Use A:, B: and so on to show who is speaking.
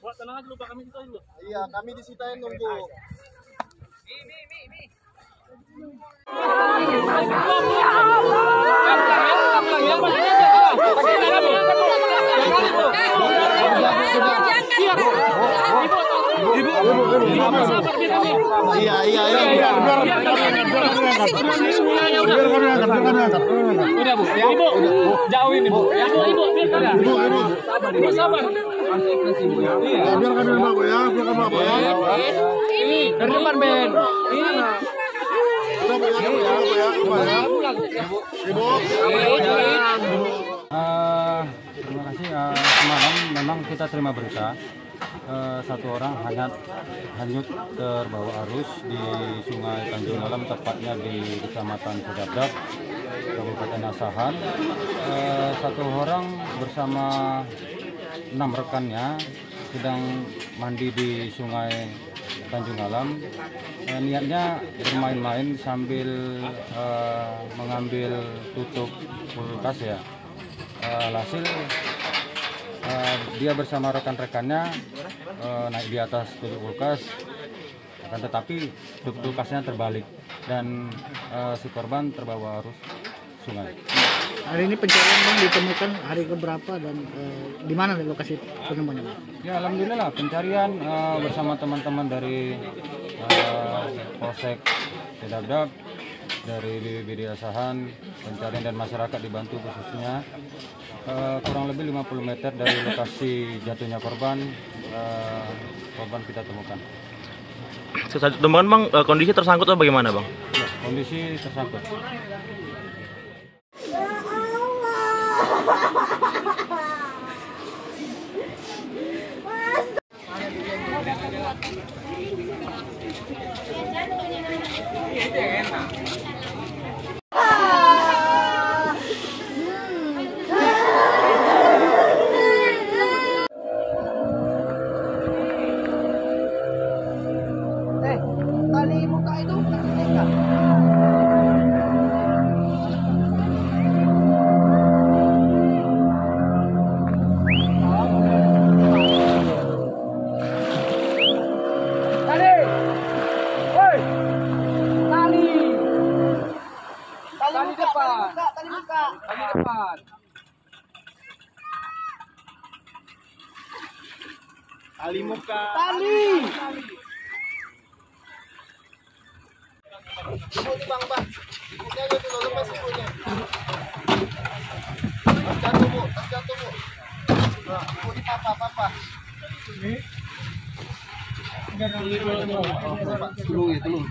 A: Wah, tenang aja lu, Pak. Kami sitain lu.
B: Iya, kami disitain nunggu. Iya, iya, iya.
A: Udah, Bu. Ibu, jauhin Ibu. Ibu, Ibu, biar ya. Ibu, sabar.
B: Ya, biar ya. Biar kami dulu, ya.
A: Ini, dari depan, Ben. Ini.
B: Udah, Bu, ya, Bu, ya, Bu, ya, Bu, ya. Ibu.
C: Eh, terima kasih. Eh, semalam memang kita terima berita eh, satu orang hanyut hanyut terbawa arus di Sungai Tanjung Alam tepatnya di Kecamatan Sedabdab, Kabupaten Asahan. Eh, satu orang bersama enam rekannya sedang mandi di Sungai Tanjung Alam. Eh, niatnya bermain-main sambil eh, mengambil tutup kulkas ya. Eh, hasil eh, dia bersama rekan-rekannya eh, naik di atas tutup kulkas akan tetapi tutup kulkasnya terbalik dan eh, si korban terbawa arus sungai.
D: Hari ini pencarian bang ditemukan hari keberapa dan eh, di mana lokasi penemuannya bang?
C: Ya alhamdulillah pencarian eh, bersama teman-teman dari eh, Polsek Sedabdab dari BBD Asahan pencarian dan masyarakat dibantu khususnya eh, kurang lebih 50 meter dari lokasi jatuhnya korban eh, korban kita temukan.
E: Sesaat temukan bang, eh, kondisi tersangkut atau bagaimana bang?
C: Ya, kondisi tersangkut. Iya, Ini enak.
B: Tali muka. Ibu tuh bang, bang. Ibunya aja tuh, lepas ibunya. Jatuh, Bu. Jatuh, Bu. Nah, ibu di papa, papa. Ini. Dulu ya, dulu.